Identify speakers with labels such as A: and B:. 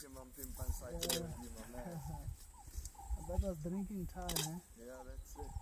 A: maximum and cycle
B: Yeah.
A: with him, man.
B: that was drinking time, eh?
A: Yeah, that's it.